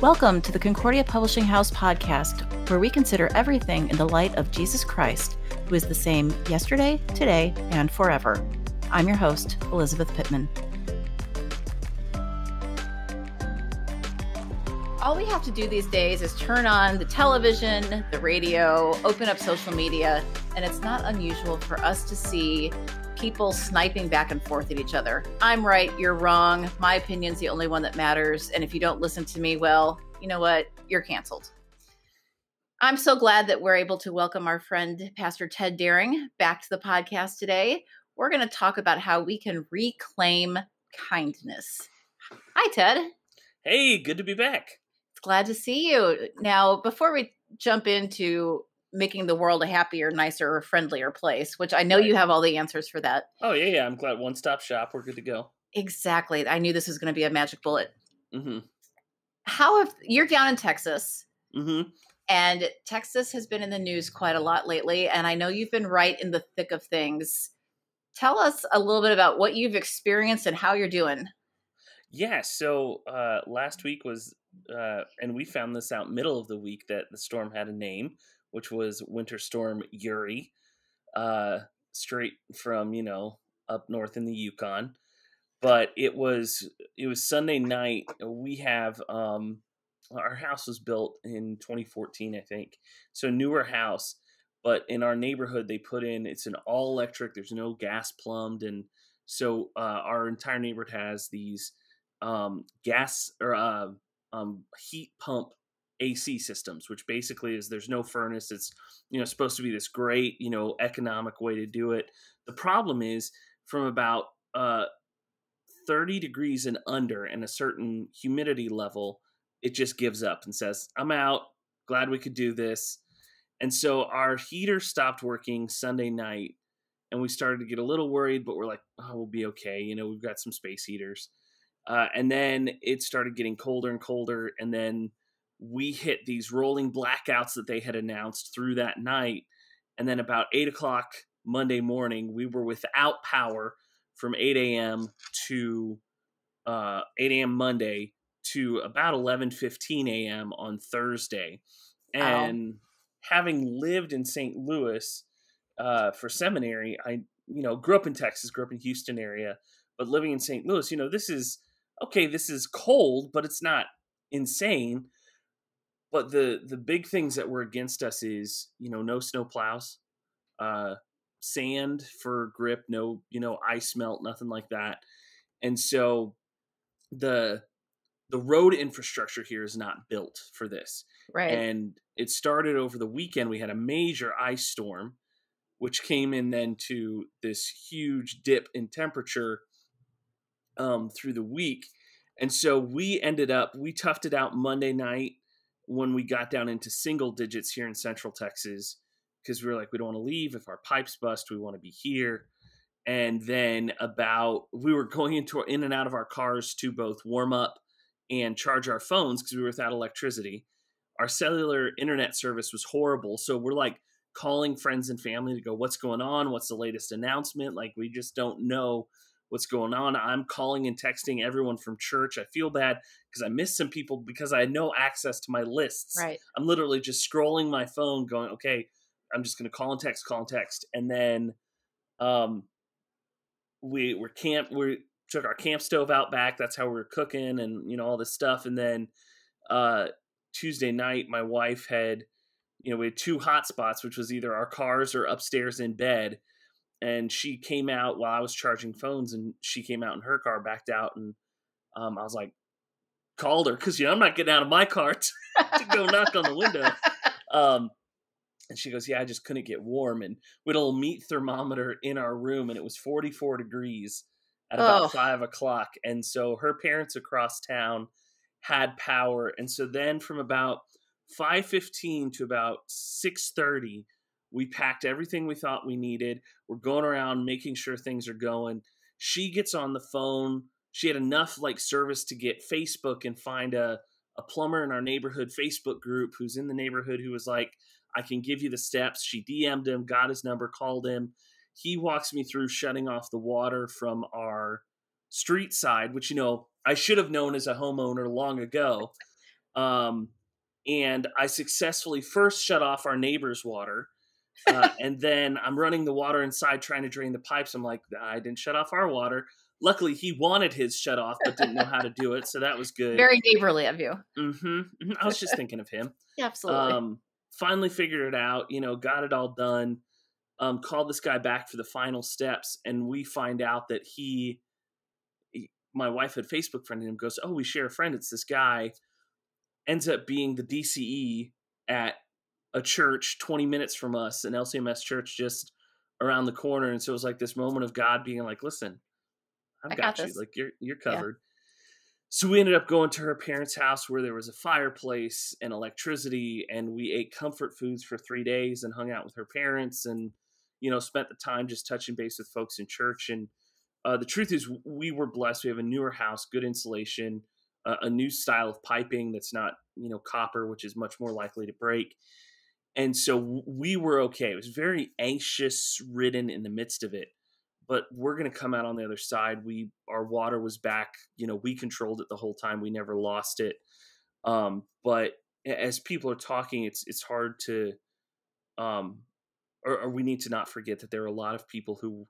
Welcome to the Concordia Publishing House podcast, where we consider everything in the light of Jesus Christ, who is the same yesterday, today, and forever. I'm your host, Elizabeth Pittman. All we have to do these days is turn on the television, the radio, open up social media, and it's not unusual for us to see people sniping back and forth at each other. I'm right, you're wrong. My opinion's the only one that matters. And if you don't listen to me, well, you know what? You're canceled. I'm so glad that we're able to welcome our friend, Pastor Ted Doering, back to the podcast today. We're going to talk about how we can reclaim kindness. Hi, Ted. Hey, good to be back. It's glad to see you. Now, before we jump into making the world a happier, nicer, friendlier place, which I know right. you have all the answers for that. Oh, yeah, yeah. I'm glad. One stop shop. We're good to go. Exactly. I knew this was going to be a magic bullet. Mm-hmm. How have you're down in Texas? Mm-hmm. And Texas has been in the news quite a lot lately. And I know you've been right in the thick of things. Tell us a little bit about what you've experienced and how you're doing. Yeah. So uh, last week was, uh, and we found this out middle of the week that the storm had a name which was Winter Storm Uri, uh, straight from you know up north in the Yukon. But it was it was Sunday night. We have um, our house was built in 2014, I think, so newer house. But in our neighborhood, they put in it's an all electric. There's no gas plumbed, and so uh, our entire neighborhood has these um, gas or uh, um, heat pump AC systems, which basically is there's no furnace. It's you know supposed to be this great you know economic way to do it. The problem is from about uh, 30 degrees and under and a certain humidity level, it just gives up and says, "I'm out. Glad we could do this." And so our heater stopped working Sunday night, and we started to get a little worried, but we're like, "Oh, we'll be okay." You know, we've got some space heaters. Uh, and then it started getting colder and colder, and then we hit these rolling blackouts that they had announced through that night. And then about eight o'clock Monday morning, we were without power from 8 a.m. to uh, 8 a.m. Monday to about 11:15 a.m. on Thursday. And having lived in St. Louis uh, for seminary, I you know grew up in Texas, grew up in Houston area, but living in St. Louis, you know this is okay. This is cold, but it's not insane but the the big things that were against us is you know no snow plows uh sand for grip no you know ice melt nothing like that. And so the the road infrastructure here is not built for this. Right. And it started over the weekend we had a major ice storm which came in then to this huge dip in temperature um, through the week. And so we ended up we toughed it out monday night when we got down into single digits here in Central Texas because we were like, we don't want to leave. If our pipes bust, we want to be here. And then about we were going into in and out of our cars to both warm up and charge our phones because we were without electricity. Our cellular internet service was horrible, so we're like calling friends and family to go, "What's going on? What's the latest announcement?" Like we just don't know what's going on. I'm calling and texting everyone from church. I feel bad because I missed some people because I had no access to my lists. Right. I'm literally just scrolling my phone going, okay, I'm just going to call and text, call and text. And then um, we were camp, we took our camp stove out back. That's how we were cooking and, you know, all this stuff. And then uh, Tuesday night, my wife had, you know, we had two hot spots, which was either our cars or upstairs in bed and she came out while I was charging phones, and she came out in her car, backed out, and um, I was like, called her because you know I'm not getting out of my car to, to go knock on the window. Um, and she goes, "Yeah, I just couldn't get warm." And we had a little meat thermometer in our room, and it was 44 degrees at about oh. five o'clock. And so her parents across town had power, and so then from about 5:15 to about 6:30 we packed everything we thought we needed. We're going around making sure things are going. She gets on the phone. She had enough like service to get Facebook and find a, a plumber in our neighborhood Facebook group who's in the neighborhood who was like, I can give you the steps. She DM'd him, got his number, called him. He walks me through shutting off the water from our street side, which, you know, I should have known as a homeowner long ago. Um, and I successfully first shut off our neighbor's water. Uh, and then I'm running the water inside trying to drain the pipes. I'm like, I didn't shut off our water. Luckily, he wanted his shut off, but didn't know how to do it. So that was good. Very neighborly of you. Mm-hmm. I was just thinking of him. Yeah, absolutely. Um, finally figured it out, you know, got it all done. Um, called this guy back for the final steps, and we find out that he, he, my wife had Facebook friended him, goes, Oh, we share a friend. It's this guy. Ends up being the DCE at a church 20 minutes from us, an LCMS church just around the corner. And so it was like this moment of God being like, Listen, I've got, got, you. Like you're you're covered. Yeah. So we ended up going to her parents' house where there was a fireplace and electricity, and we ate comfort foods for three days and hung out with her parents, and you know spent the time just touching base with folks in church. And uh, the truth is, we were blessed. We have a newer house, good insulation, uh, a new style of piping that's not you know copper, which is much more likely to break. And so we were okay. It was very anxious ridden in the midst of it but we're going to come out on the other side. We our water was back. You know, we controlled it the whole time. We never lost it. Um, but as people are talking, it's it's hard to, um, or, or, we need to not forget that there are a lot of people who,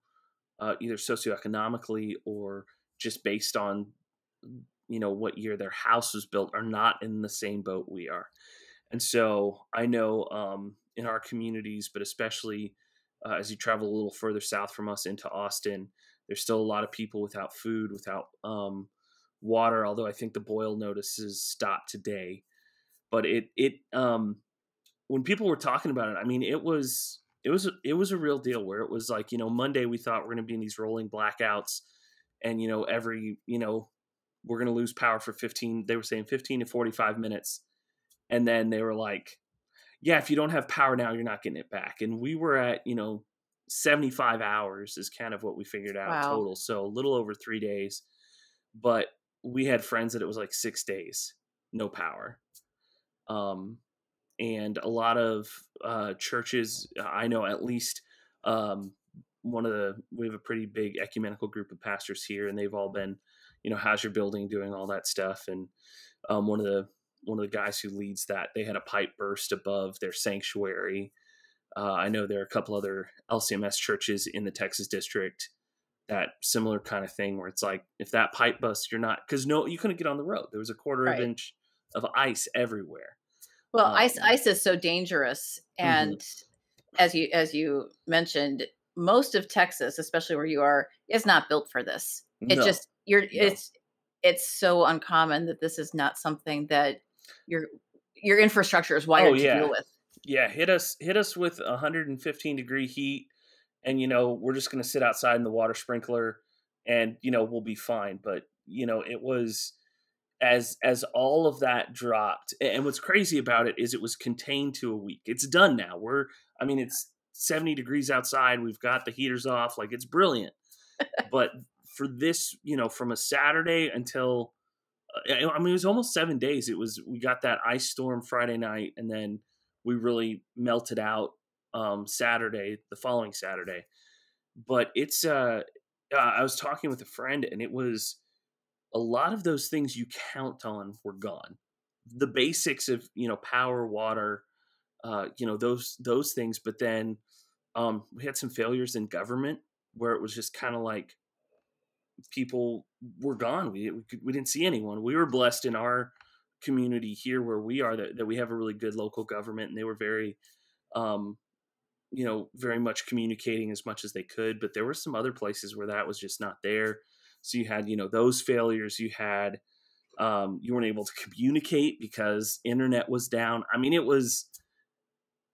uh, either socioeconomically or just based on, you know, what year their house was built, are not in the same boat we are. And so I know um, in our communities, but especially uh, as you travel a little further south from us into Austin, there's still a lot of people without food, without um, water. Although I think the boil notices stopped today, but it it um, when people were talking about it, I mean, it was it was it was a real deal where it was like you know Monday we thought we're going to be in these rolling blackouts, and you know every you know we're going to lose power for 15 they were saying 15 to 45 minutes and then they were like yeah, if you don't have power now, you're not getting it back. And we were at, you know, 75 hours is kind of what we figured out wow. total. So a little over three days. But we had friends that it was like six days, no power. Um, and a lot of uh, churches, I know at least um, one of the, we have a pretty big ecumenical group of pastors here, and they've all been, you know, how's your building doing all that stuff. And um, one of the one of the guys who leads that. They had a pipe burst above their sanctuary. Uh, I know there are a couple other LCMS churches in the Texas district that similar kind of thing where it's like if that pipe busts, you're not because no, you couldn't get on the road. There was a quarter right. of inch of ice everywhere. Well, um, ice ice is so dangerous, and mm-hmm. as you as you mentioned, most of Texas, especially where you are, is not built for this. It no. just you're no. it's it's so uncommon that this is not something that your your infrastructure is wired oh, yeah. to deal with. Yeah, hit us hit us with 115 degree heat, and you know we're just going to sit outside in the water sprinkler, and you know we'll be fine. But you know it was as as all of that dropped, and what's crazy about it is it was contained to a week. It's done now. We're I mean it's 70 degrees outside. We've got the heaters off. Like it's brilliant. but for this, you know, from a Saturday until I mean, it was almost seven days. It was we got that ice storm Friday night, and then we really melted out um, Saturday, the following Saturday. But it's uh, uh, I was talking with a friend, and it was a lot of those things you count on were gone. The basics of you know power, water, uh, you know those those things. But then um, we had some failures in government where it was just kind of like people were gone. We we, could, we didn't see anyone. We were blessed in our community here where we are that, that we have a really good local government, and they were very, um, you know, very much communicating as much as they could. But there were some other places where that was just not there. So you had you know those failures. You had um, you weren't able to communicate because internet was down. I mean, it was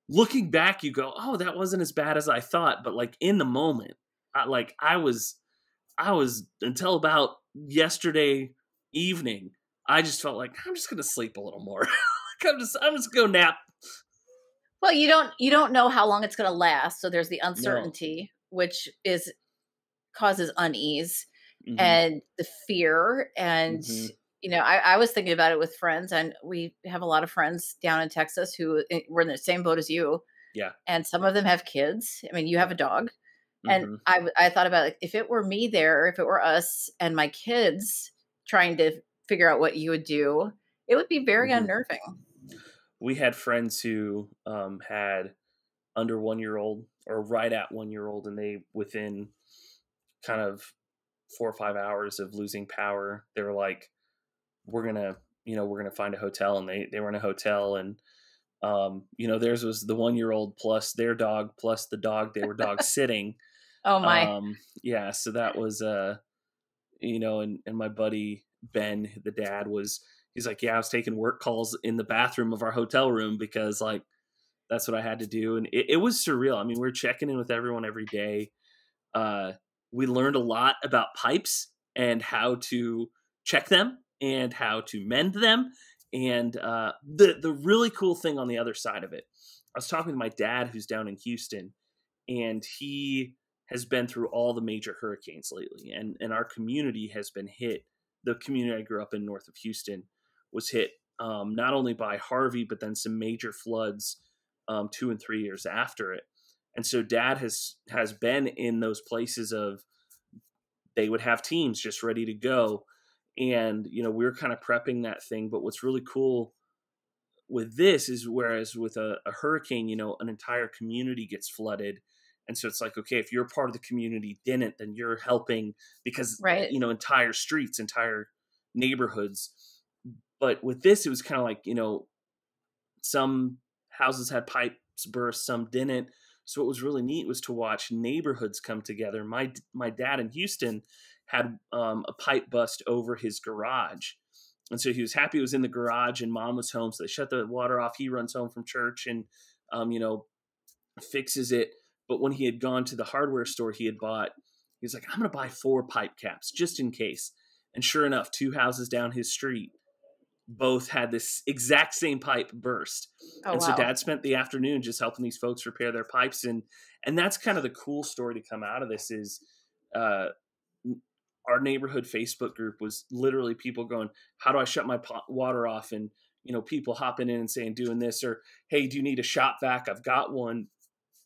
looking back, you go, oh, that wasn't as bad as I thought. But like in the moment, I, like I was I was until about yesterday evening. I just felt like I'm just gonna sleep a little more. like I'm just I'm just gonna go nap. Well, you don't you don't know how long it's gonna last, so there's the uncertainty, no. which is causes unease mm-hmm. and the fear and mm-hmm. you know I, I was thinking about it with friends and we have a lot of friends down in texas who eh, were in the same boat as you yeah and some of them have kids i mean you have a dog and mm-hmm. I, I thought about like, if it were me there, or if it were us and my kids trying to figure out what you would do, it would be very mm-hmm. unnerving. We had friends who um, had under one year old or right at one year old, and they within kind of four or five hours of losing power, they were like, "We're gonna, you know, we're gonna find a hotel," and they they were in a hotel, and um, you know, theirs was the one year old plus their dog plus the dog they were dog sitting. Oh my! Um, yeah, so that was uh, you know, and and my buddy Ben, the dad, was he's like, yeah, I was taking work calls in the bathroom of our hotel room because like that's what I had to do, and it, it was surreal. I mean, we are checking in with everyone every day. Uh, we learned a lot about pipes and how to check them and how to mend them. And uh, the the really cool thing on the other side of it, I was talking to my dad who's down in Houston, and he has been through all the major hurricanes lately, and and our community has been hit. The community I grew up in, north of Houston, was hit um, not only by Harvey, but then some major floods um, two and three years after it. And so dad has has been in those places of they would have teams just ready to go. And, you know, we are kind of prepping that thing. But what's really cool with this is whereas with a, a hurricane, you know, an entire community gets flooded. And so it's like, okay, if you're part of the community didn't, then you're helping because, right. you know, entire streets, entire neighborhoods. But with this, it was kind of like, you know, some houses had pipes burst, some didn't. So what was really neat was to watch neighborhoods come together. My my dad in Houston had um, a pipe bust over his garage, and so he was happy it was in the garage and mom was home. So they shut the water off. He runs home from church and um, you know fixes it. But when he had gone to the hardware store, he had bought. He was like, "I'm going to buy four pipe caps just in case." And sure enough, two houses down his street, both had this exact same pipe burst. Oh, and wow. so dad spent the afternoon just helping these folks repair their pipes and and that's kind of the cool story to come out of this is uh our neighborhood Facebook group was literally people going, "How do I shut my pot- water off?" and you know, people hopping in and saying, "Doing this," or "Hey, do you need a shop vac? I've got one."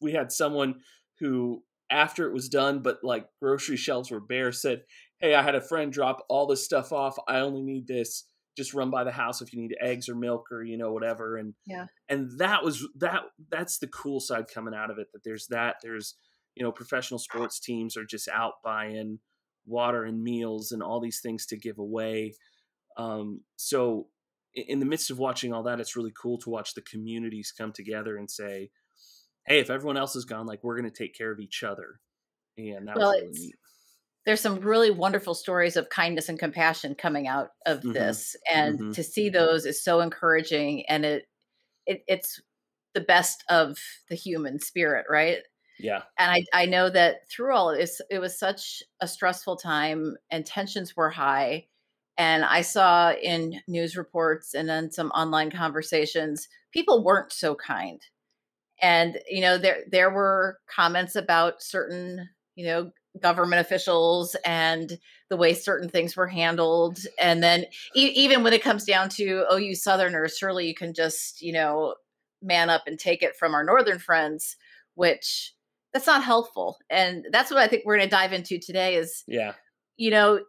We had someone who, after it was done, but like grocery shelves were bare, said, "Hey, I had a friend drop all this stuff off. I only need this. Just run by the house if you need eggs or milk or you know whatever. And yeah. and that was that that's the cool side coming out of it that there's that there's you know professional sports teams are just out buying water and meals and all these things to give away. Um, so in the midst of watching all that it's really cool to watch the communities come together and say hey if everyone else is gone like we're going to take care of each other. And that well, was really neat. there's some really wonderful stories of kindness and compassion coming out of mm-hmm. this and mm-hmm. to see those is so encouraging and it, it it's the best of the human spirit right? Yeah. And i i know that through all of this it was such a stressful time and tensions were high and i saw in news reports and then some online conversations people weren't so kind and you know there there were comments about certain you know government officials and the way certain things were handled and then e- even when it comes down to oh you southerners surely you can just you know man up and take it from our northern friends which that's not helpful and that's what i think we're going to dive into today is yeah. you know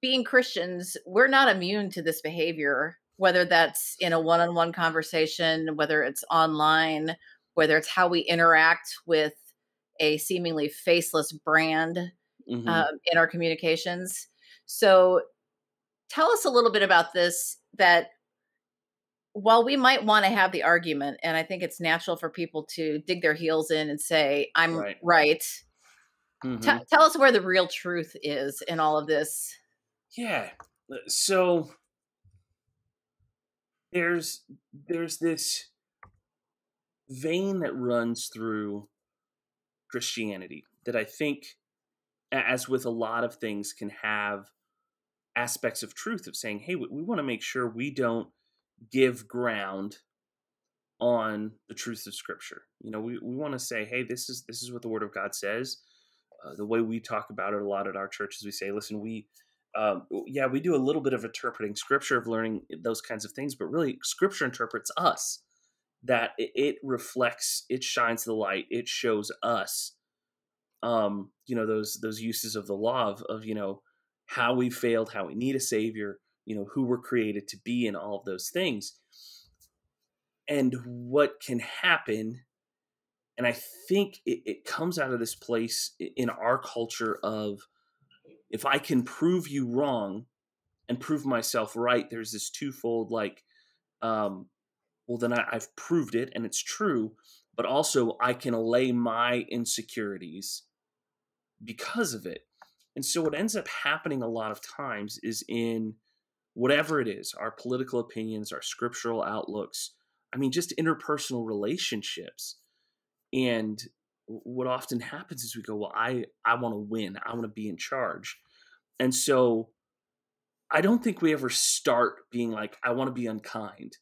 being christians we're not immune to this behavior whether that's in a one-on-one conversation whether it's online whether it's how we interact with a seemingly faceless brand mm-hmm. uh, in our communications. So, tell us a little bit about this. That while we might want to have the argument, and I think it's natural for people to dig their heels in and say, I'm right. right mm-hmm. T- tell us where the real truth is in all of this. Yeah. Uh, so, there's there's this vein that runs through Christianity that I think, as with a lot of things, can have aspects of truth of saying, hey, we, want to make sure we don't give ground on the truth of scripture. You know we, we want to say hey this is this is what the word of god says. Uh, the way we talk about it a lot at our churches we say listen we um, yeah we do a little bit of interpreting scripture of learning those kinds of things but really scripture interprets us that it reflects, it shines the light, it shows us, um, you know, those those uses of the law of, of you know how we failed, how we need a savior, you know, who we're created to be and all of those things. And what can happen, and I think it, it comes out of this place in our culture of if I can prove you wrong and prove myself right, there's this twofold like, um, well, then I, I've proved it and it's true, but also I can allay my insecurities because of it. And so what ends up happening a lot of times is in whatever it is, our political opinions, our scriptural outlooks, I mean, just interpersonal relationships. And what often happens is we go, well, I, I want to win. I want to be in charge. And so I don't think we ever start being like, I want to be unkind.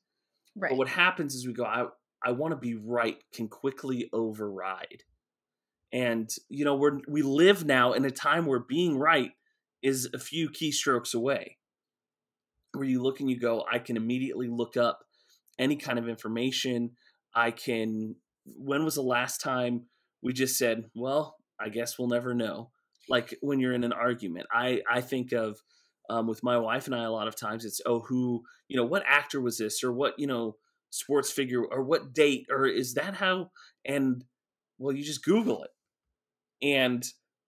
Right. But what happens is we go, I, I want to be right can quickly override. And, you know, we're, we live now in a time where being right is a few keystrokes away. Where you look and you go, I can immediately look up any kind of information. I can, when was the last time we just said, well, I guess we'll never know? Like when you're in an argument, I, I think of, um, with my wife and I, a lot of times it's, oh, who, you know, what actor was this or what, you know, sports figure or what date or is that how? And well, you just Google it. And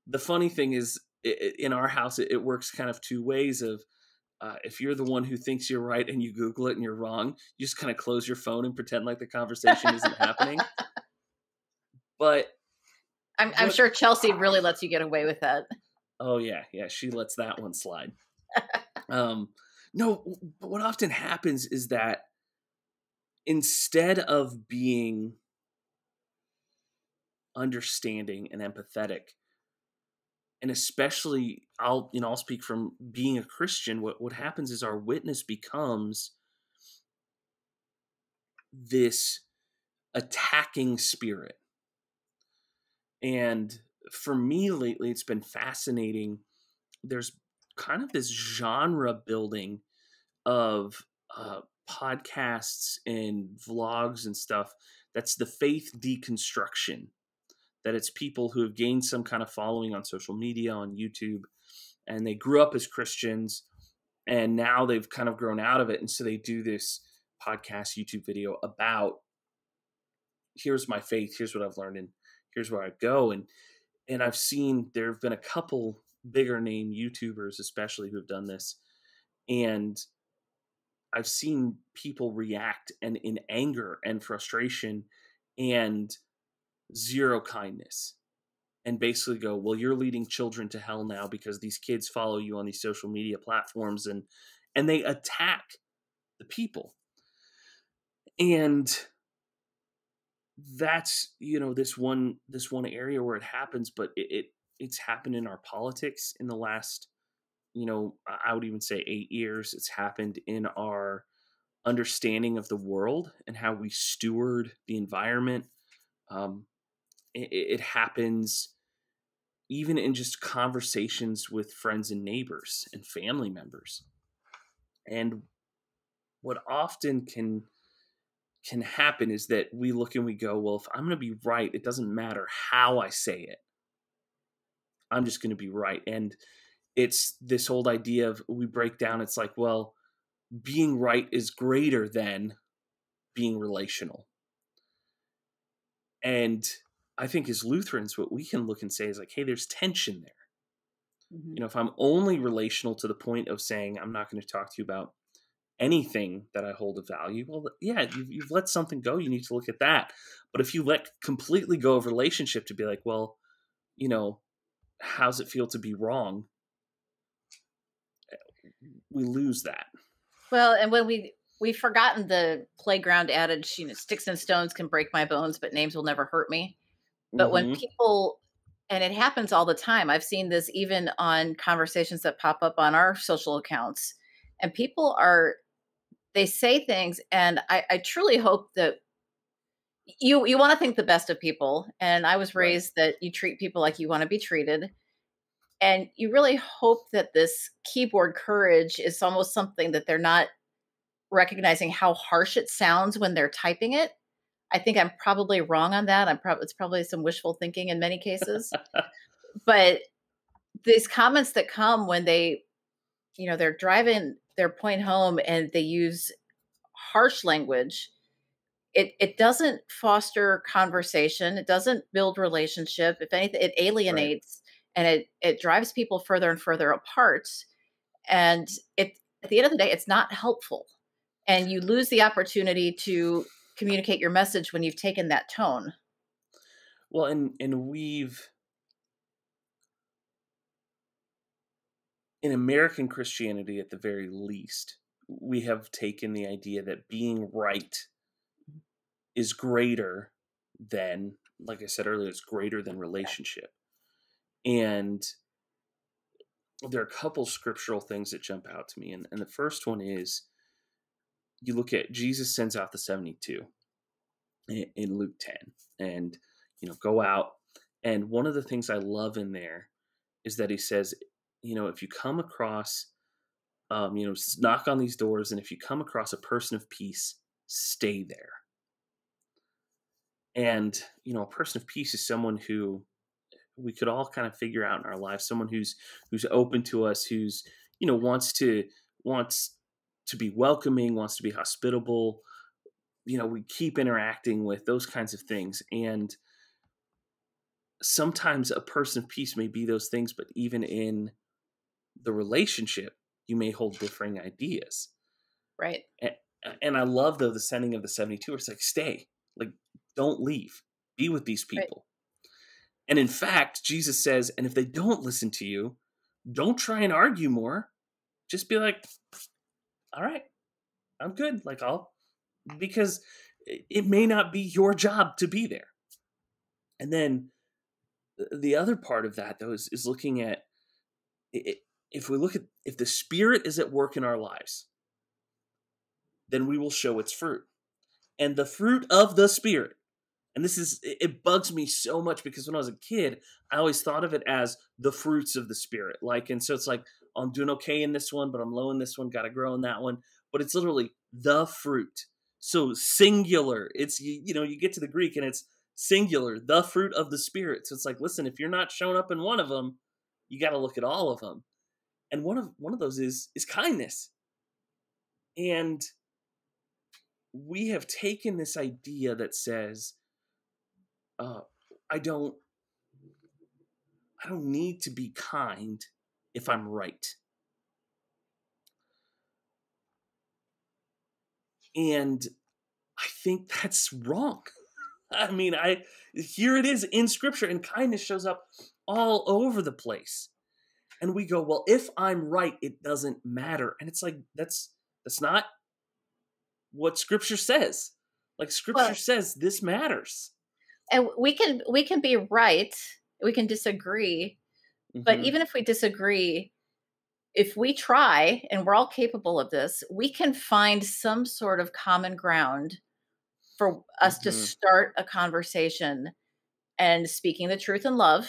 the funny thing is, in our house, it works kind of two ways of, uh, if you're the one who thinks you're right and you Google it and you're wrong, you just kind of close your phone and pretend like the conversation isn't happening. But I'm, I'm what, sure Chelsea really lets you get away with that. Oh yeah, yeah, she lets that one slide um, no, but what often happens is that instead of being understanding and empathetic, and especially I'll you know I'll speak from being a Christian. What what happens is our witness becomes this attacking spirit. And for me lately, it's been fascinating. There's kind of this genre building of uh, podcasts and vlogs and stuff that's the faith deconstruction that it's people who have gained some kind of following on social media on youtube and they grew up as christians and now they've kind of grown out of it and so they do this podcast youtube video about here's my faith here's what i've learned and here's where i go and and i've seen there have been a couple bigger name YouTubers, especially who have done this. And I've seen people react and in anger and frustration and zero kindness and basically go, well, you're leading children to hell now because these kids follow you on these social media platforms and and they attack the people. And that's you know this one this one area where it happens but it, it it's happened in our politics in the last you know i would even say eight years. It's happened in our understanding of the world and how we steward the environment. Um, it, it happens even in just conversations with friends and neighbors and family members. And what often can can happen is that we look and we go well if i'm going to be right it doesn't matter how i say it I'm just going to be right. And it's this old idea of we break down, it's like, well, being right is greater than being relational. And I think as Lutherans, what we can look and say is like, hey, there's tension there. Mm-hmm. You know, if I'm only relational to the point of saying, I'm not going to talk to you about anything that I hold of value, well, yeah, you've, you've let something go. You need to look at that. But if you let completely go of relationship to be like, well, you know, how's it feel to be wrong? We lose that. Well and when we we've forgotten the playground adage you know sticks and stones can break my bones but names will never hurt me. But mm-hmm. when people and it happens all the time i've seen this even on conversations that pop up on our social accounts and people are they say things and i, I truly hope that you you want to think the best of people and i was raised right. that you treat people like you want to be treated and you really hope that this keyboard courage is almost something that they're not recognizing how harsh it sounds when they're typing it i think i'm probably wrong on that i'm probably it's probably some wishful thinking in many cases but these comments that come when they you know they're driving their point home and they use harsh language it it doesn't foster conversation it doesn't build relationship if anything it alienates right. and it it drives people further and further apart and it at the end of the day it's not helpful and you lose the opportunity to communicate your message when you've taken that tone well and and we've in american christianity at the very least we have taken the idea that being right is greater than like i said earlier it's greater than relationship. And there are a couple scriptural things that jump out to me and, and the first one is you look at jesus sends out the 72 in, in luke 10 and you know go out and one of the things i love in there is that he says you know if you come across um, you know knock on these doors and if you come across a person of peace stay there and you know a person of peace is someone who we could all kind of figure out in our lives someone who's who's open to us who's you know wants to wants to be welcoming wants to be hospitable you know we keep interacting with those kinds of things and sometimes a person of peace may be those things but even in the relationship you may hold differing ideas. Right. And, and i love though the sending of the 72 it's like stay don't leave. Be with these people. Right. And in fact, Jesus says, and if they don't listen to you, don't try and argue more. Just be like, all right, I'm good. Like, I'll, because it may not be your job to be there. And then the other part of that, though, is, is looking at if we look at if the Spirit is at work in our lives, then we will show its fruit. And the fruit of the Spirit and this is it bugs me so much because when I was a kid, I always thought of it as the fruits of the spirit. Like, and so it's like I'm doing okay in this one, but I'm low in this one. Got to grow in that one. But it's literally the fruit. So singular. It's you, you know you get to the Greek and it's singular, the fruit of the spirit. So it's like, listen, if you're not showing up in one of them, you got to look at all of them. And one of one of those is is kindness. And we have taken this idea that says uh, I don't I don't need to be kind if I'm right. And I think that's wrong. I mean, I here it is in scripture and kindness shows up all over the place. And we go, well, if I'm right, it doesn't matter. And it's like that's that's not what scripture says. Like scripture well, says this matters and we can we can be right we can disagree mm-hmm. but even if we disagree if we try and we're all capable of this we can find some sort of common ground for us mm-hmm. to start a conversation and speaking the truth in love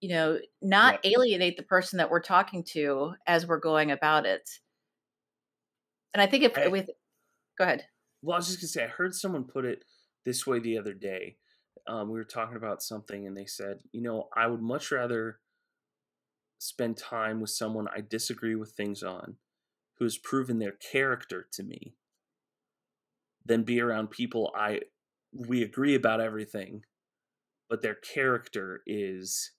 you know not yeah. alienate the person that we're talking to as we're going about it and i think if I, with go ahead well i was just gonna say i heard someone put it this way the other day. Um, we were talking about something, and they said, you know, I would much rather spend time with someone I disagree with things on, who has proven their character to me, than be around people I we agree about everything, but their character is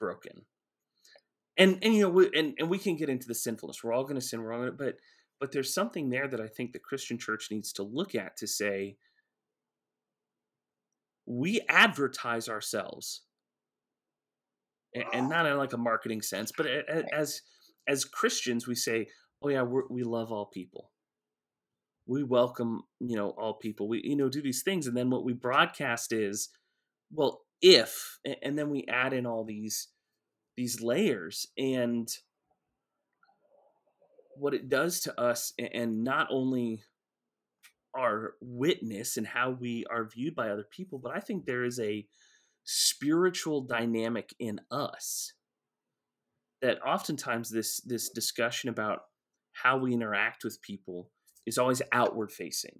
broken. And and you know, we, and and we can get into the sinfulness. We're all going to sin. We're all going to, but but there's something there that I think the Christian church needs to look at to say, we advertise ourselves. And not in like a marketing sense but as as christians we say oh yeah we love all people. We welcome you know all people. We you know do these things. And then what we broadcast is well if and then we add in all these these layers. And what it does to us and not only our witness and how we are viewed by other people but i think there is a spiritual dynamic in us that oftentimes this this discussion about how we interact with people is always outward facing.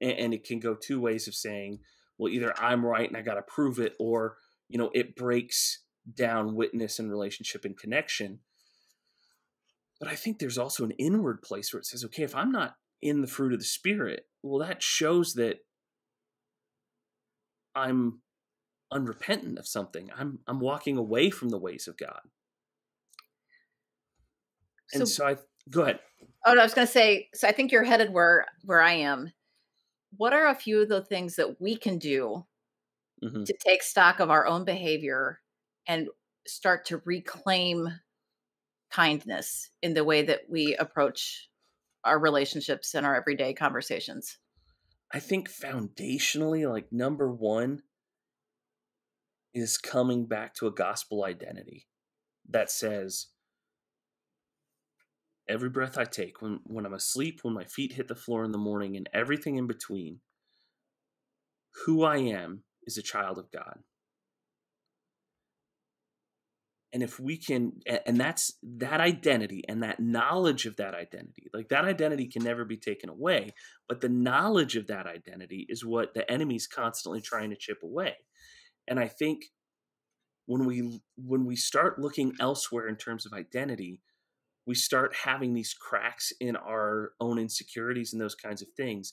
And, and it can go two ways of saying well either i'm right and i got to prove it or you know it breaks down witness and relationship and connection But I think there's also an inward place where it says, okay, if I'm not in the fruit of the spirit, well, that shows that I'm unrepentant of something. I'm I'm walking away from the ways of God. And so, so I go ahead. Oh, no, I was going to say. So I think you're headed where where I am. What are a few of the things that we can do mm-hmm. to take stock of our own behavior and start to reclaim kindness in the way that we approach our relationships and our everyday conversations? I think foundationally, like number one, is coming back to a gospel identity that says every breath I take, when, when I'm asleep, when my feet hit the floor in the morning, and everything in between, who I am is a child of God and if we can and that's that identity and that knowledge of that identity like that identity can never be taken away but the knowledge of that identity is what the enemy's constantly trying to chip away. And i think when we when we start looking elsewhere in terms of identity we start having these cracks in our own insecurities and those kinds of things.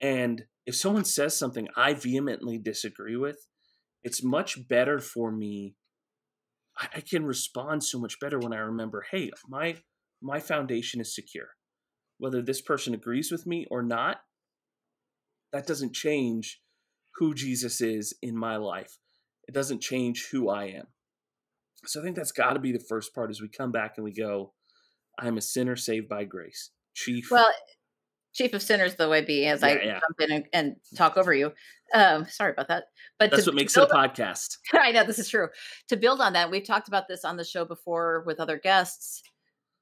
And if someone says something i vehemently disagree with it's much better for me I, can respond so much better when I remember, hey, my my foundation is secure. Whether this person agrees with me or not, that doesn't change who Jesus is in my life. It doesn't change who I am. So I think that's got to be the first part as we come back and we go, I'm a sinner saved by grace. Chief. Well, chief of sinners though I be as yeah, I yeah. jump in and, and, talk over you. Um, sorry about that. But that's what makes it a podcast. On, I know this is true. To build on that, we've talked about this on the show before with other guests.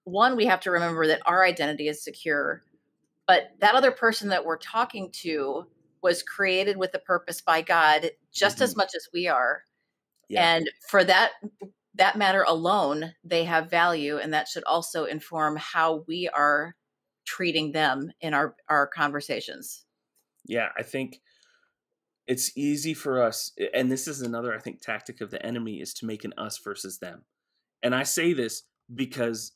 One, we have to remember that our identity is secure, but that other person that we're talking to was created with a purpose by God just mm-hmm. as much as we are. Yeah. And for that that matter alone, they have value and that should also inform how we are treating them in our our conversations yeah i think it's easy for us and this is another i think tactic of the enemy is to make an us versus them. And i say this because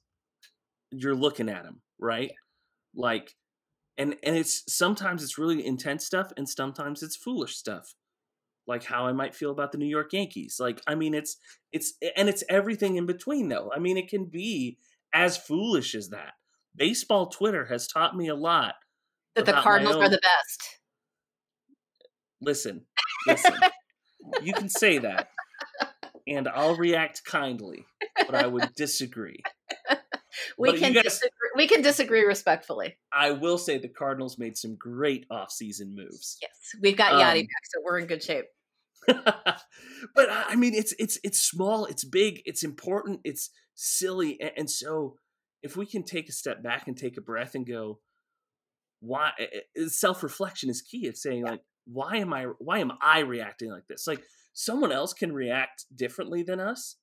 you're looking at them right? Like and and it's sometimes it's really intense stuff and sometimes it's foolish stuff like how i might feel about the new york yankees. Like i mean it's it's and it's everything in between though. I mean it can be as foolish as that. Baseball Twitter has taught me a lot. That the Cardinals are the best. Listen, listen. you can say that, and I'll react kindly, but I would disagree. we but can guys, disagree. We can disagree respectfully. I will say the Cardinals made some great offseason moves. Yes, we've got Yadi um, back, so we're in good shape. but I mean, it's it's it's small, it's big, it's important, it's silly, and, and so if we can take a step back and take a breath and go, why eh, eh, eh, self reflection is key. It's saying like, why am I why am I reacting like this? Like someone else can react differently than us.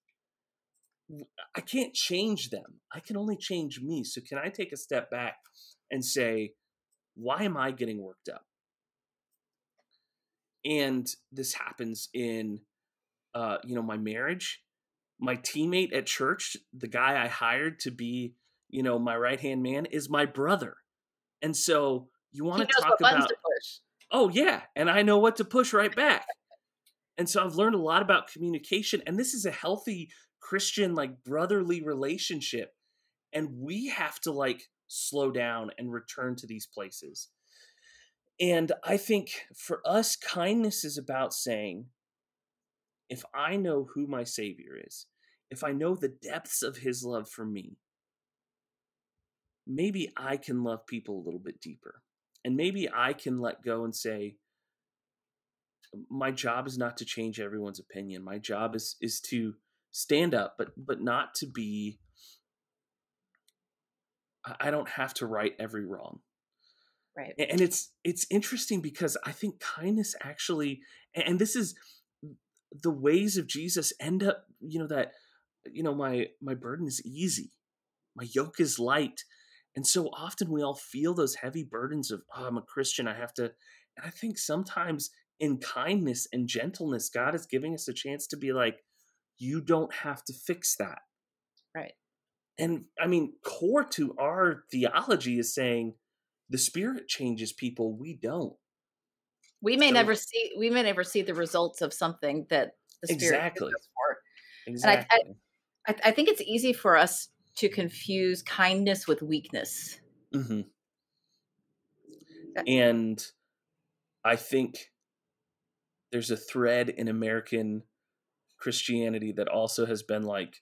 I can't change them. I can only change me. So can I take a step back and say, why am I getting worked up? And this happens in uh, you know, my marriage, my teammate at church, the guy I hired to be you know, my right hand man is my brother. And so you want to talk about to Oh yeah, and I know what to push right back. and so I've learned a lot about communication and this is a healthy Christian like brotherly relationship and we have to like slow down and return to these places. And I think for us kindness is about saying if I know who my savior is, if I know the depths of his love for me, maybe I can love people a little bit deeper. And maybe I can let go and say, my job is not to change everyone's opinion. My job is is to stand up, but but not to be I don't have to right every wrong. Right. And it's it's interesting because I think kindness actually and this is the ways of Jesus end up, you know, that you know, my my burden is easy. My yoke is light. And so often we all feel those heavy burdens of, oh, I'm a Christian, I have to. And I think sometimes in kindness and gentleness, God is giving us a chance to be like, you don't have to fix that. Right. and I mean, core to our theology is saying the Spirit changes people, we don't. We may so, never see we may never see the results of something that the Spirit exactly. for. Exactly. And I, I, I, think it's easy for us to confuse kindness with weakness. Mm-hmm. And I think there's a thread in American Christianity that also has been like,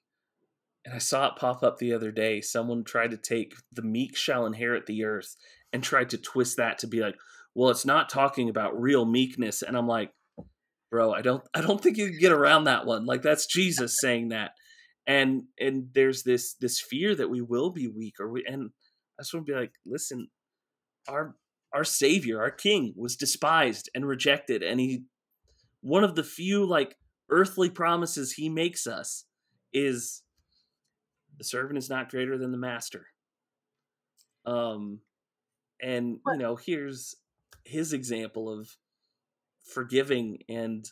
and I saw it pop up the other day. Someone tried to take the meek shall inherit the earth and tried to twist that to be like, well, it's not talking about real meekness. And I'm like, bro, I don't, I don't think you can get around that one. Like that's Jesus saying that. And, and there's this, this fear that we will be weak or we, and I just want to be like, listen, our, our savior, our king was despised and rejected. And he, one of the few like earthly promises he makes us is the servant is not greater than the master. Um, and you know, here's his example of forgiving and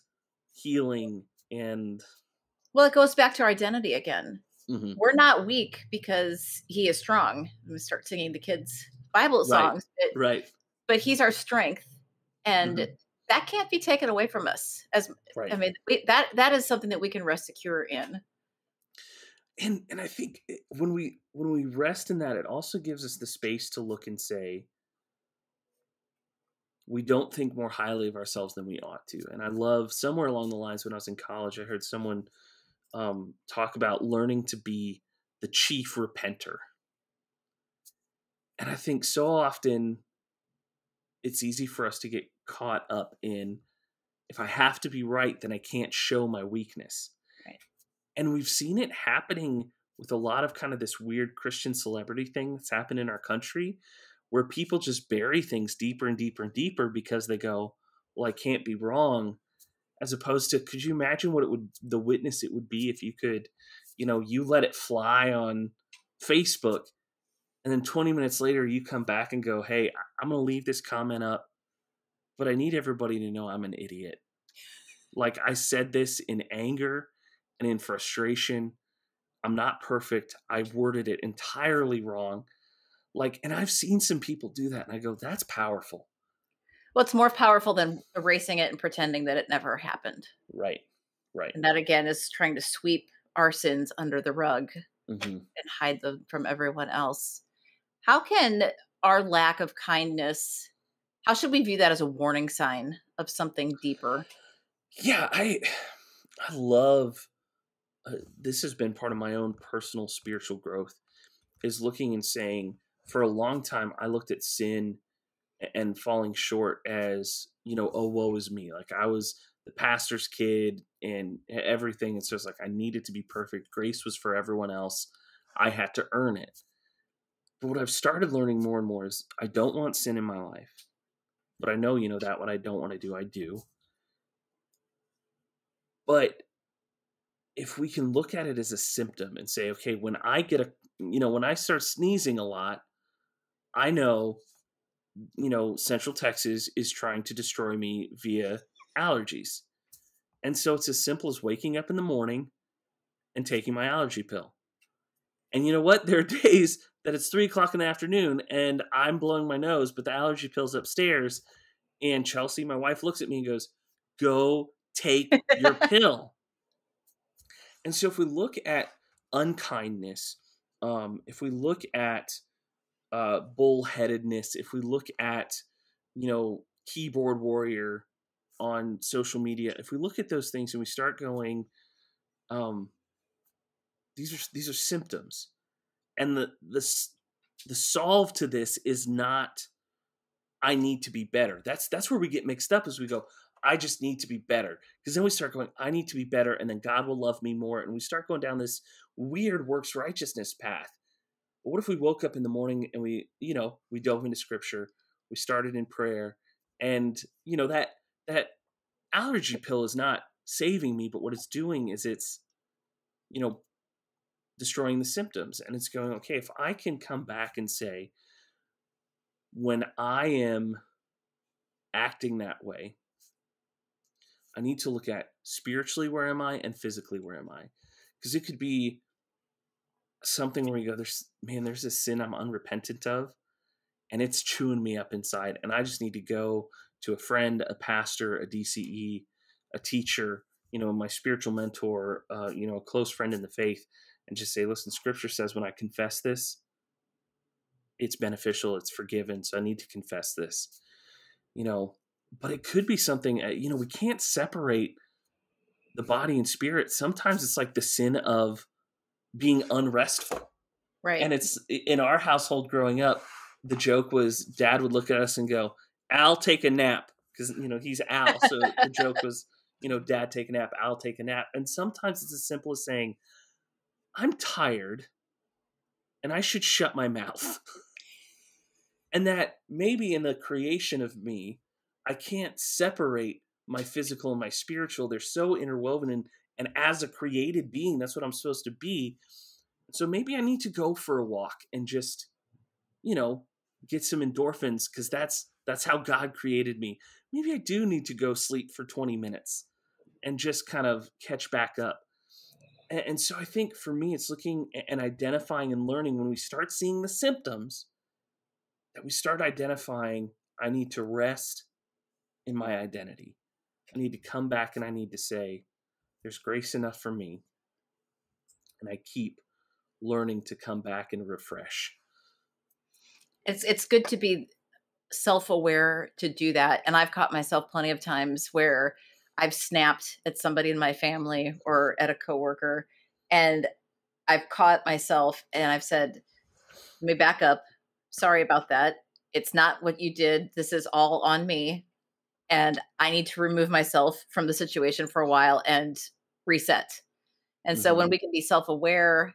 healing and well it goes back to our identity again mm-hmm. we're not weak because he is strong we start singing the kids bible songs right, but, right. but he's our strength and mm-hmm. that can't be taken away from us as right. i mean we, that that is something that we can rest secure in and and i think when we when we rest in that it also gives us the space to look and say we don't think more highly of ourselves than we ought to. And I love somewhere along the lines when I was in college, I heard someone um, talk about learning to be the chief repenter. And I think so often it's easy for us to get caught up in if I have to be right, then I can't show my weakness. Right. And we've seen it happening with a lot of kind of this weird Christian celebrity thing that's happened in our country where people just bury things deeper and deeper and deeper because they go, well, I can't be wrong. As opposed to, could you imagine what it would, the witness it would be if you could, you know, you let it fly on Facebook and then 20 minutes later you come back and go, hey, I'm going to leave this comment up, but I need everybody to know I'm an idiot. Like I said this in anger and in frustration. I'm not perfect. I worded it entirely wrong like and i've seen some people do that and i go that's powerful well it's more powerful than erasing it and pretending that it never happened. Right right. And that again is trying to sweep our sins under the rug mm-hmm. and hide them from everyone else. How can our lack of kindness how should we view that as a warning sign of something deeper? Yeah i i love uh, this has been part of my own personal spiritual growth is looking and saying for a long time I looked at sin and falling short as you know oh woe is me. Like I was the pastor's kid and everything it's just like I needed to be perfect. Grace was for everyone else. I had to earn it. But what I've started learning more and more is I don't want sin in my life but I know you know that what I don't want to do I do. But if we can look at it as a symptom and say okay when I get a you know when I start sneezing a lot I know, you know, Central Texas is trying to destroy me via allergies. And so it's as simple as waking up in the morning and taking my allergy pill. And you know what? There are days that it's three o'clock in the afternoon and I'm blowing my nose, but the allergy pill's upstairs. And Chelsea, my wife, looks at me and goes, Go take your pill. And so if we look at unkindness, um, if we look at uh, bullheadedness, if we look at, you know, keyboard warrior on social media, if we look at those things and we start going, um, these are these are symptoms, and the the the solve to this is not I need to be better. That's that's where we get mixed up as we go. I just need to be better because then we start going. I need to be better, and then God will love me more, and we start going down this weird works righteousness path but what if we woke up in the morning and we, you know, we dove into scripture, we started in prayer, and you know that that allergy pill is not saving me, but what it's doing is it's, you know, destroying the symptoms, and it's going okay. If I can come back and say, when I am acting that way, I need to look at spiritually where am I and physically where am I, because it could be something where you go, there's man, there's a sin I'm unrepentant of, and it's chewing me up inside, and I just need to go to a friend, a pastor, a DCE, a teacher, you know, my spiritual mentor, uh, you know, a close friend in the faith, and just say, listen, Scripture says when I confess this, it's beneficial, it's forgiven, so I need to confess this, you know. But it could be something, uh, you know, we can't separate the body and spirit. Sometimes it's like the sin of being unrestful. Right. And it's in our household growing up, the joke was dad would look at us and go, I'll take a nap. Because, you know, he's Al. So the joke was, you know, dad take a nap, I'll take a nap. And sometimes it's as simple as saying, I'm tired and I should shut my mouth. and that maybe in the creation of me, I can't separate my physical and my spiritual. They're so interwoven and and as a created being, that's what I'm supposed to be. So maybe I need to go for a walk and just, you know, get some endorphins because that's that's how God created me. Maybe I do need to go sleep for 20 minutes and just kind of catch back up. And, and so I think for me, it's looking and identifying and learning when we start seeing the symptoms that we start identifying I need to rest in my identity. I need to come back and I need to say, there's grace enough for me. And I keep learning to come back and refresh. It's it's good to be self-aware to do that. And I've caught myself plenty of times where I've snapped at somebody in my family or at a coworker and I've caught myself and I've said, let me back up. Sorry about that. It's not what you did. This is all on me and I need to remove myself from the situation for a while and reset. And mm-hmm. so when mm-hmm. we can be self aware,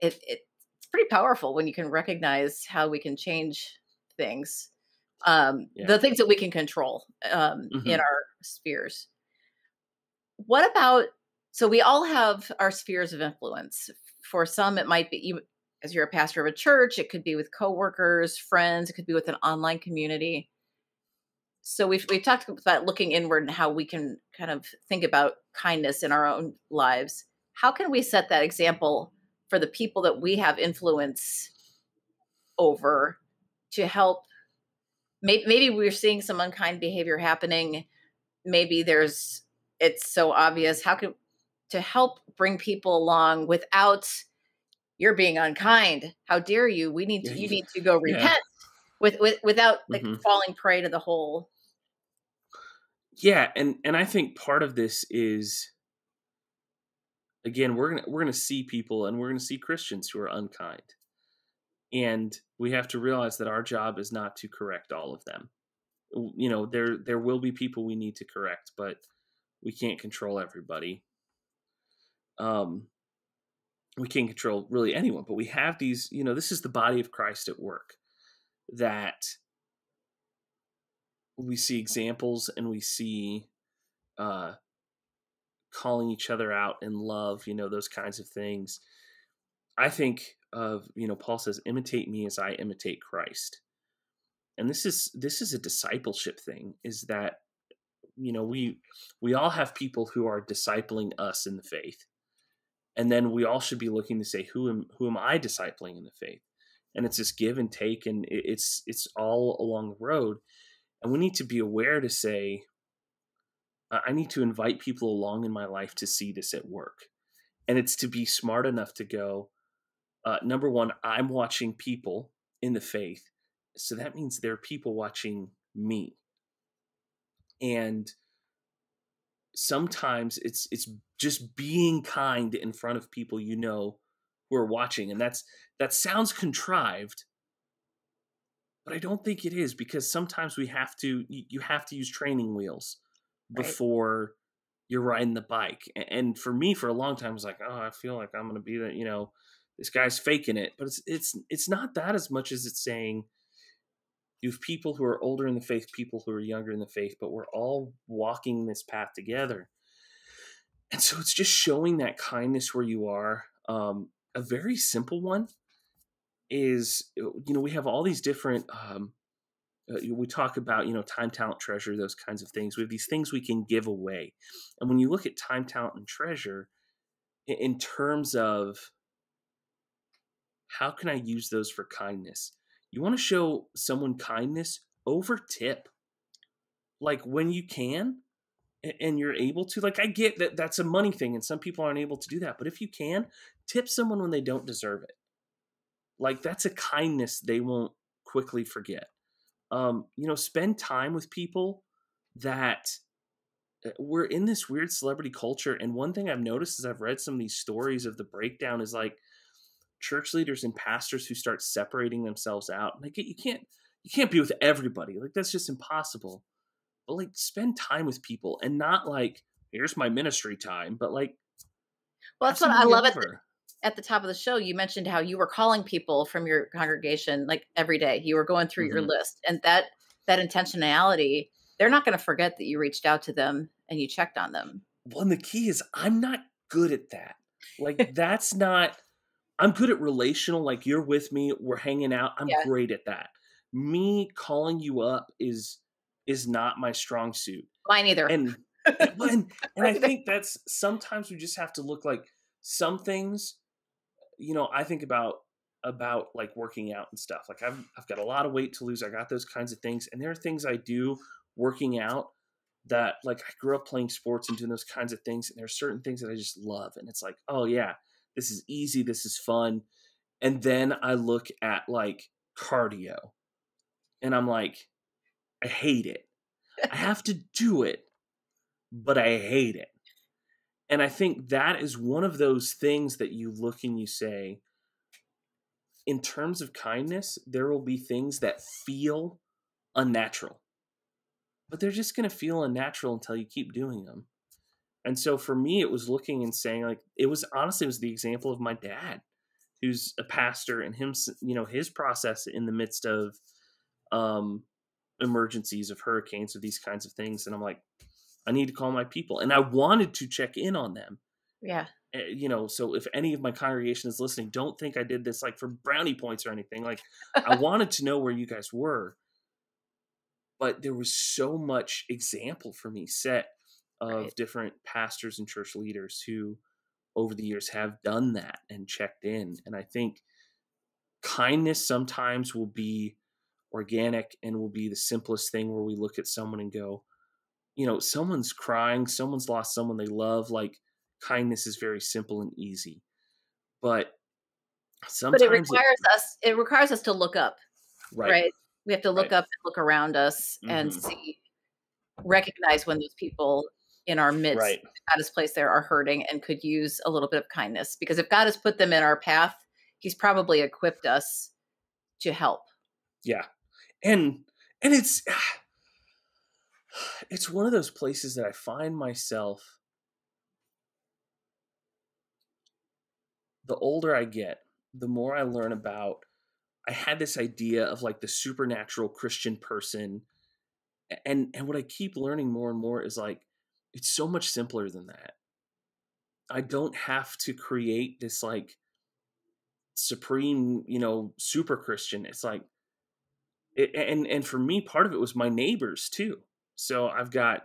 it, it, it's pretty powerful when you can recognize how we can change things, um, yeah. the things that we can control um, mm-hmm. in our spheres. What about? So we all have our spheres of influence. For some, it might be you, as you're a pastor of a church. It could be with coworkers, friends. It could be with an online community so we've we've talked about looking inward and how we can kind of think about kindness in our own lives. How can we set that example for the people that we have influence over to help? Maybe, maybe we're seeing some unkind behavior happening. Maybe there's it's so obvious. How can to help bring people along without you're being unkind? How dare you? We need to. You need to go repent. Yeah with, with without like mm-hmm. falling prey to the whole yeah and and i think part of this is again we're gonna we're gonna see people and we're gonna see christians who are unkind. And we have to realize that our job is not to correct all of them. You know there there will be people we need to correct but we can't control everybody. Um we can't control really anyone but we have these you know this is the body of christ at work that we see examples and we see uh, calling each other out in love, you know, those kinds of things. I think of, you know, Paul says, imitate me as I imitate Christ. And this is this is a discipleship thing, is that you know, we we all have people who are discipling us in the faith. And then we all should be looking to say, who am who am I discipling in the faith? and it's this give and take and it's it's all along the road and we need to be aware to say i need to invite people along in my life to see this at work. And it's to be smart enough to go uh, number one i'm watching people in the faith so that means there are people watching me. And sometimes it's it's just being kind in front of people you know who are watching and that's that sounds contrived but i don't think it is because sometimes we have to you have to use training wheels before right. you're riding the bike and for me for a long time I was like oh i feel like i'm gonna be that you know this guy's faking it but it's it's it's not that as much as it's saying you have people who are older in the faith people who are younger in the faith but we're all walking this path together and so it's just showing that kindness where you are um, a very simple one is you know we have all these different um, uh, we talk about you know time talent treasure those kinds of things we have these things we can give away and when you look at time talent and treasure in terms of how can I use those for kindness? You want to show someone kindness over tip. Like when you can and you're able to, like I get that that's a money thing and some people aren't able to do that, but if you can, tip someone when they don't deserve it. Like that's a kindness they won't quickly forget. Um, you know, spend time with people that uh, we're in this weird celebrity culture. And one thing I've noticed as I've read some of these stories of the breakdown is like church leaders and pastors who start separating themselves out. Like you can't you can't be with everybody. Like that's just impossible. But like spend time with people and not like here's my ministry time, but like well, that's what I love the, at the top of the show. You mentioned how you were calling people from your congregation like every day. You were going through mm-hmm. your list, and that that intentionality they're not going to forget that you reached out to them and you checked on them. Well, and the key is I'm not good at that. Like that's not I'm good at relational like you're with me, we're hanging out. I'm yeah. great at that. Me calling you up is is not my strong suit. Mine either. And and, and I think that's sometimes we just have to look like some things you know, I think about about like working out and stuff. Like I've I've got a lot of weight to lose. I got those kinds of things and there are things I do working out that like I grew up playing sports and doing those kinds of things. And there are certain things that I just love. And it's like, oh yeah, this is easy, this is fun. And then I look at like cardio and I'm like, I hate it. I have to do it, but I hate it. And I think that is one of those things that you look and you say, in terms of kindness, there will be things that feel unnatural but they're just going to feel unnatural until you keep doing them. And so for me, it was looking and saying, like, it was honestly, it was the example of my dad, who's a pastor, and him, you know, his process in the midst of um, emergencies, of hurricanes, or these kinds of things. And I'm like, I need to call my people. And I wanted to check in on them. Yeah. Eh, you know, so if any of my congregation is listening, don't think I did this like for brownie points or anything. Like, I wanted to know where you guys were but there was so much example for me set of right. different pastors and church leaders who over the years have done that and checked in and i think kindness sometimes will be organic and will be the simplest thing where we look at someone and go you know someone's crying someone's lost someone they love like kindness is very simple and easy but sometimes but it requires it, us it requires us to look up right, right? We have to look right. up and look around us mm-hmm. and see, recognize when those people in our midst, right. God has placed there, are hurting and could use a little bit of kindness. Because if God has put them in our path, He's probably equipped us to help. Yeah, and and it's it's one of those places that I find myself. The older I get, the more I learn about I had this idea of like the supernatural Christian person. And and what I keep learning more and more is like it's so much simpler than that. I don't have to create this like supreme, you know, super Christian. It's like it, and and for me part of it was my neighbors too. So I've got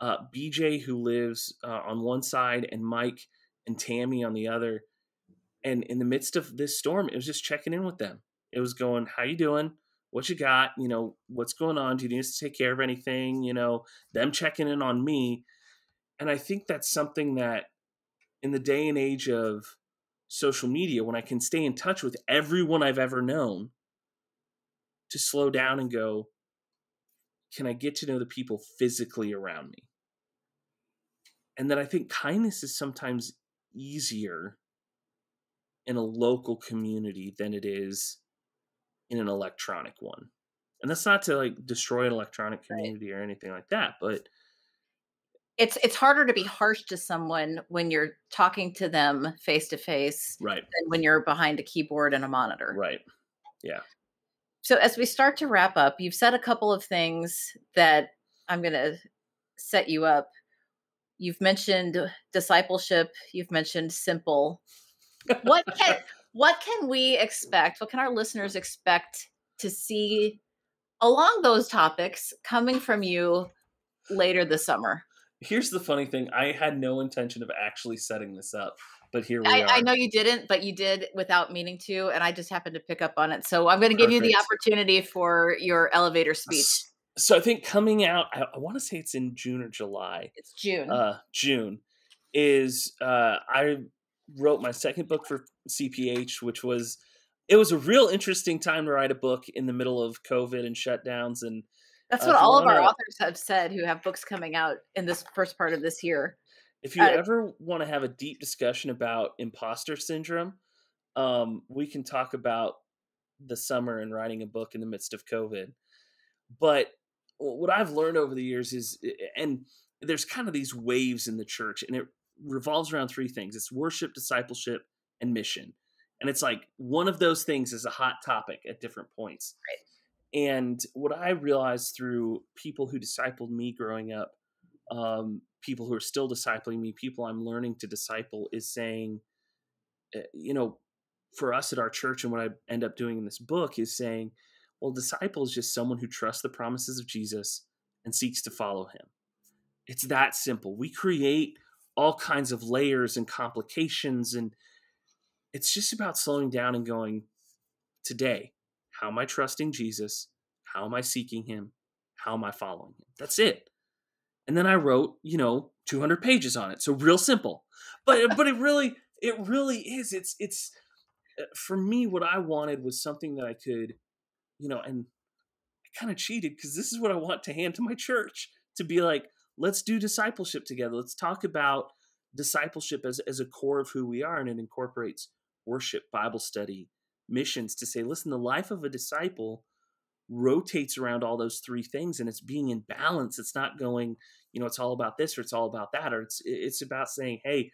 uh, BJ who lives uh, on one side and Mike and Tammy on the other. And in the midst of this storm, it was just checking in with them it was going, how you doing? What you got? You know, what's going on? Do you need us to take care of anything? You know, them checking in on me. And I think that's something that in the day and age of social media, when I can stay in touch with everyone I've ever known, to slow down and go, can I get to know the people physically around me? And that I think kindness is sometimes easier in a local community than it is in an electronic one. And that's not to like destroy an electronic community right. or anything like that, but it's it's harder to be harsh to someone when you're talking to them face to face right than when you're behind a keyboard and a monitor. Right. Yeah. So as we start to wrap up, you've said a couple of things that I'm going to set you up. You've mentioned discipleship, you've mentioned simple. What can what can we expect? What can our listeners expect to see along those topics coming from you later this summer? Here's the funny thing I had no intention of actually setting this up. But here we I, are. I know you didn't, but you did without meaning to, and I just happened to pick up on it. So I'm going to give you the opportunity for your elevator speech. So I think coming out, I, I want to say it's in June or July. It's June. Uh, June is uh, I wrote my second book for CPH, which was it was a real interesting time to write a book in the middle of COVID and shutdowns and That's uh, what you all of our authors have said who have books coming out in this first part of this year. If you Uh, ever want to have a deep discussion about imposter syndrome, um, we can talk about the summer and writing a book in the midst of COVID. But what I've learned over the years is, and there's kind of these waves in the church, and it revolves around three things it's worship, discipleship, and mission. And it's like one of those things is a hot topic at different points. And what I realized through people who discipled me growing up, um, people who are still discipling me, people I'm learning to disciple, is saying, uh, you know, for us at our church, and what I end up doing in this book is saying, well, disciple is just someone who trusts the promises of Jesus and seeks to follow him. It's that simple. We create all kinds of layers and complications, and it's just about slowing down and going, today, how am I trusting Jesus? How am I seeking him? How am I following him? That's it. And then I wrote, you know, 200 pages on it. So real simple. But but it really it really is. It's it's uh, for me what I wanted was something that I could, you know, and I kind of cheated because this is what I want to hand to my church to be like, let's do discipleship together. Let's talk about discipleship as as a core of who we are and it incorporates worship, Bible study, missions to say, listen, the life of a disciple rotates around all those three things and it's being in balance. It's not going, you know, it's all about this or it's all about that, or it's it's about saying, hey,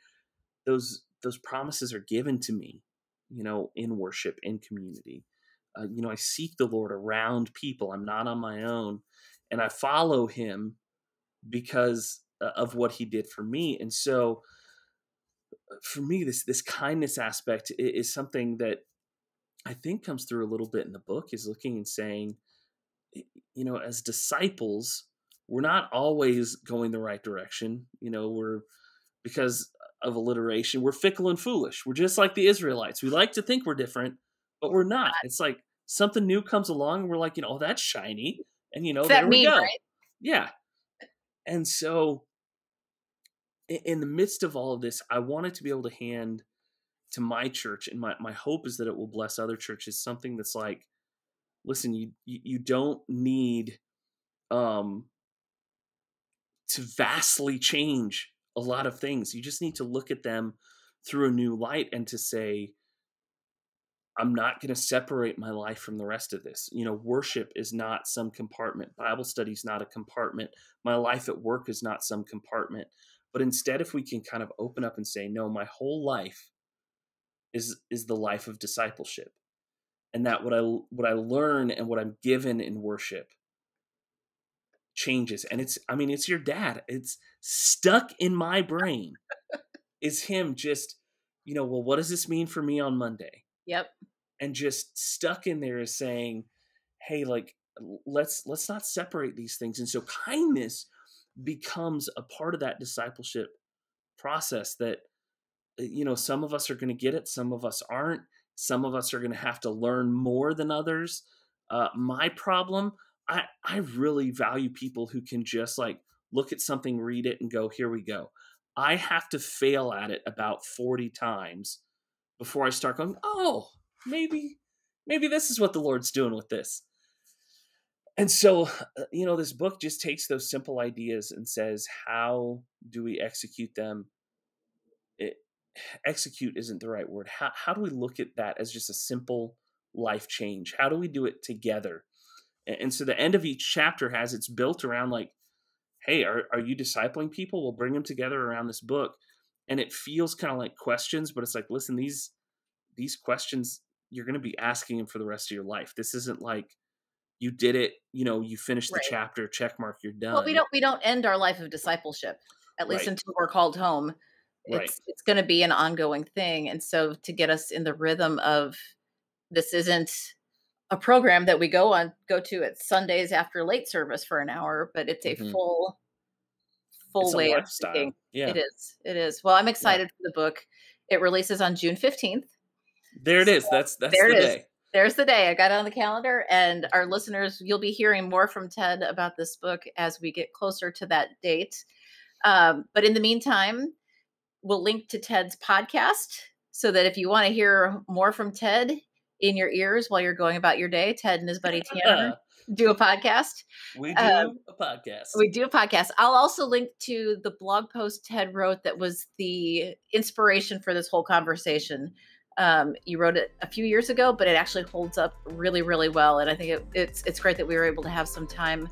those those promises are given to me, you know, in worship, in community. Uh, you know, I seek the Lord around people. I'm not on my own, and I follow Him because uh, of what He did for me. And so, uh, for me, this this kindness aspect is something that I think comes through a little bit in the book. Is looking and saying, you know, as disciples, we're not always going the right direction. You know, we're because of alliteration, we're fickle and foolish. We're just like the Israelites. We like to think we're different, but we're not. It's like something new comes along and we're like, you know, oh, that's shiny. And you know, there we mean, go. right? Yeah. And so in the midst of all of this, I wanted to be able to hand to my church and my, my hope is that it will bless other churches something that's like listen you you, don't need um to vastly change a lot of things. You just need to look at them through a new light and to say i'm not going to separate my life from the rest of this. You know worship is not some compartment. Bible study is not a compartment. My life at work is not some compartment. But instead if we can kind of open up and say no my whole life is is the life of discipleship. And that what i what i learn and what i'm given in worship changes. And it's i mean it's your dad. It's stuck in my brain is him just you know well what does this mean for me on monday? Yep. and just stuck in there is saying hey like let's let's not separate these things. And so kindness becomes a part of that discipleship process that you know some of us are going to get it some of us aren't. Some of us are going to have to learn more than others. Uh, my problem i i really value people who can just like look at something read it and go here we go. I have to fail at it about 40 times before i start going oh maybe maybe this is what the lord's doing with this. And so uh, you know this book just takes those simple ideas and says how do we execute them execute isn't the right word. How, how do we look at that as just a simple life change? How do we do it together? And, and so the end of each chapter has it's built around like hey are, are you discipling people? We'll bring them together around this book. And it feels kind of like questions but it's like listen these these questions you're going to be asking them for the rest of your life. This isn't like you did it you know you finished the chapter check mark you're done Well, we don't we don't end our life of discipleship, at least Right. until we're called home. Right. It's it's going to be an ongoing thing, and so to get us in the rhythm of this isn't a program that we go on go to at Sundays after late service for an hour, but it's a Mhm. full full it's way of thinking. yeah It is. It is. Well, I'm excited for the book. It releases on June 15th. There it is. That's that's there the it is. day. There's the day. I got it on the calendar, and our listeners, you'll be hearing more from Ted about this book as we get closer to that date. Um, but in the meantime, we'll link to Ted's podcast so that if you want to hear more from Ted in your ears while you're going about your day, Ted and his buddy Tanner do a podcast. We do um, a podcast. We do a podcast. I'll also link to the blog post Ted wrote that was the inspiration for this whole conversation. Um, you wrote it a few years ago, but it actually holds up really, really well. And I think it, it's it's great that we were able to have some time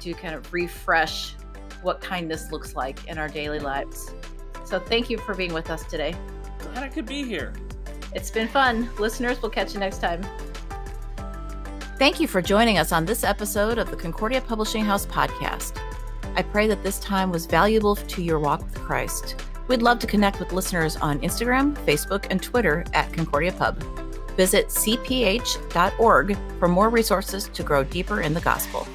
to kind of refresh what kindness looks like in our daily lives. So thank you for being with us today. Glad I could be here. It's been fun. Listeners, we'll catch you next time. Thank you for joining us on this episode of the Concordia Publishing House podcast. I pray that this time was valuable to your walk with Christ. We'd love to connect with listeners on Instagram, Facebook, and Twitter at Concordia Pub. Visit cph.org for more resources to grow deeper in the gospel.